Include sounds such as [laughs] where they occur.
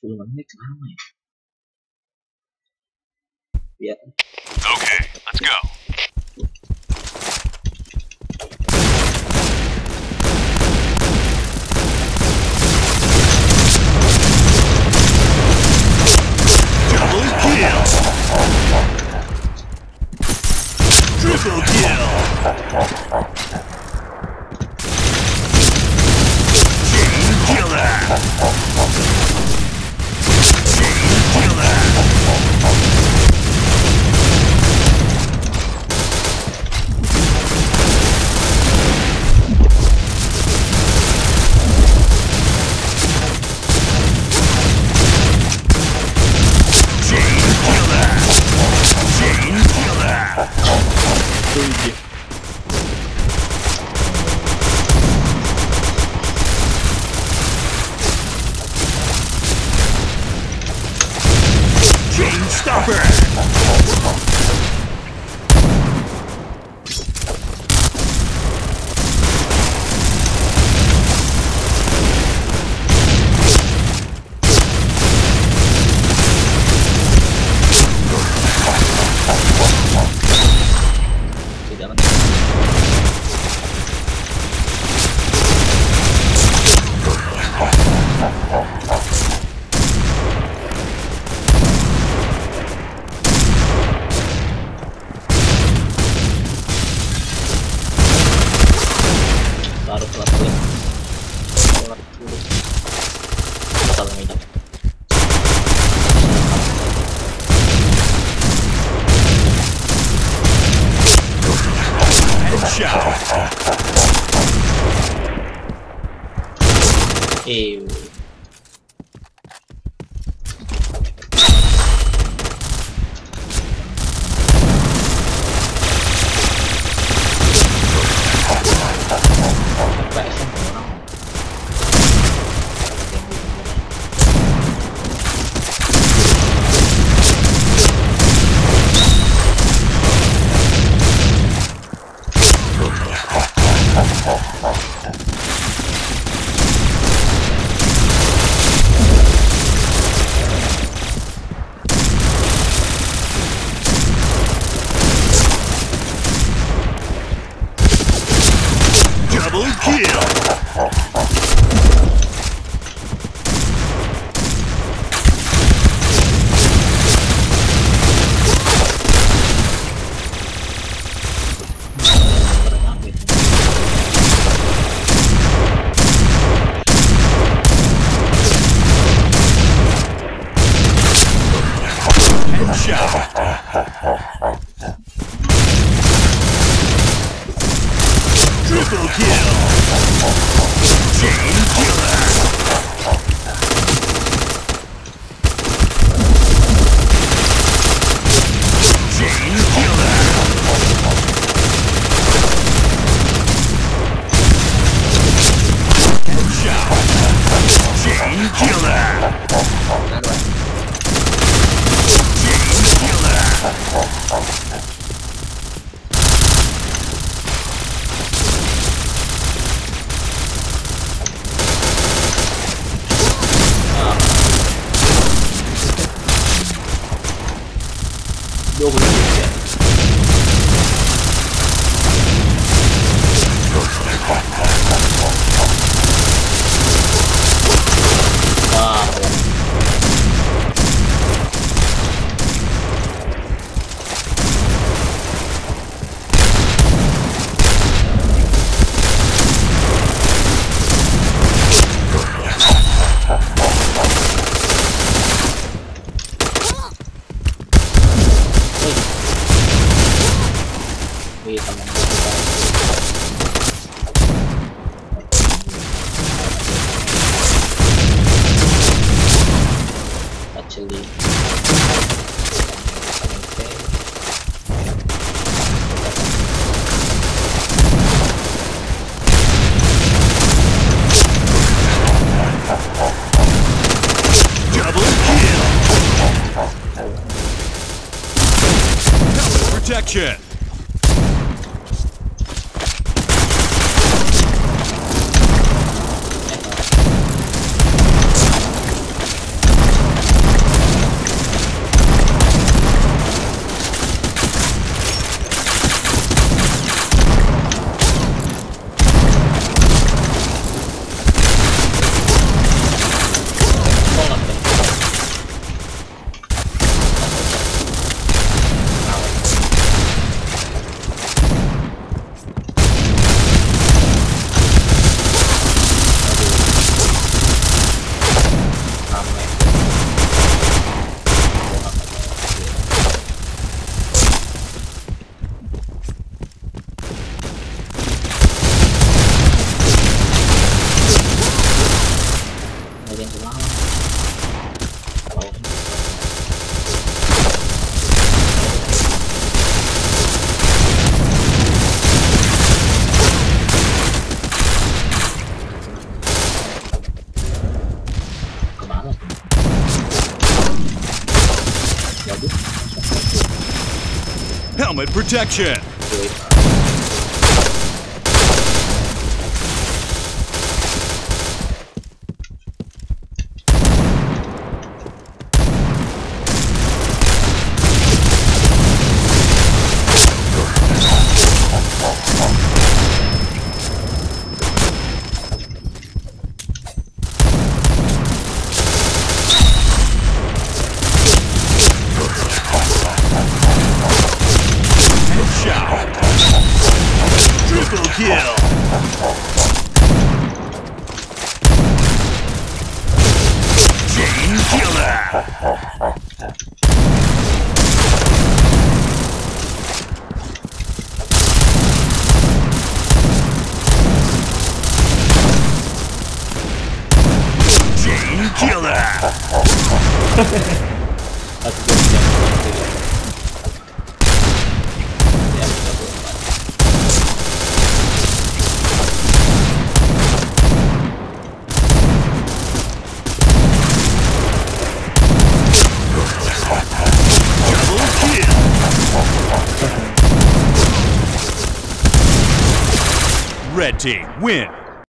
Kullanmayı. Yeah. Okay, let's go. Chain Stopper! Ew. shot. over here. Gotcha! Helmet protection. [laughs] Chain killer. Win.